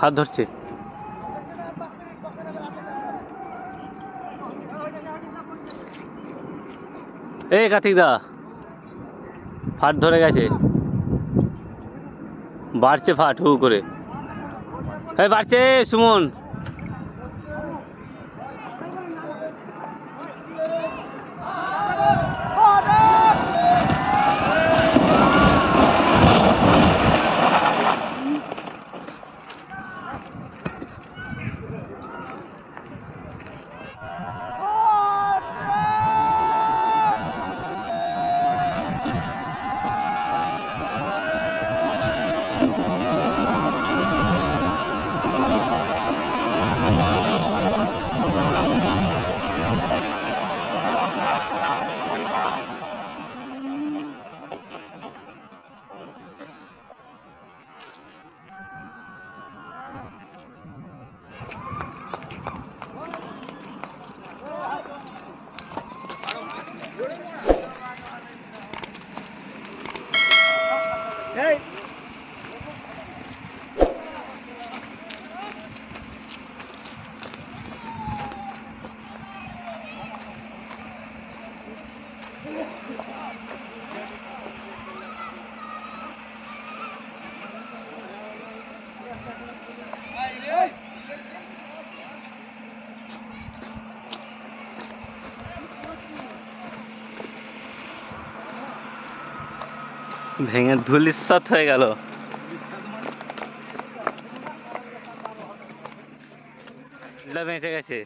হাত ধরছে। এই কার্তিক দা, ফাট ধরে গেছে। বাড়ছে ফাট, হু করে। এই বাড়ছে, সুমন। Hey! ভেঙে ধুলিস্বাত হয়ে গেল। বেঁচে গেছে।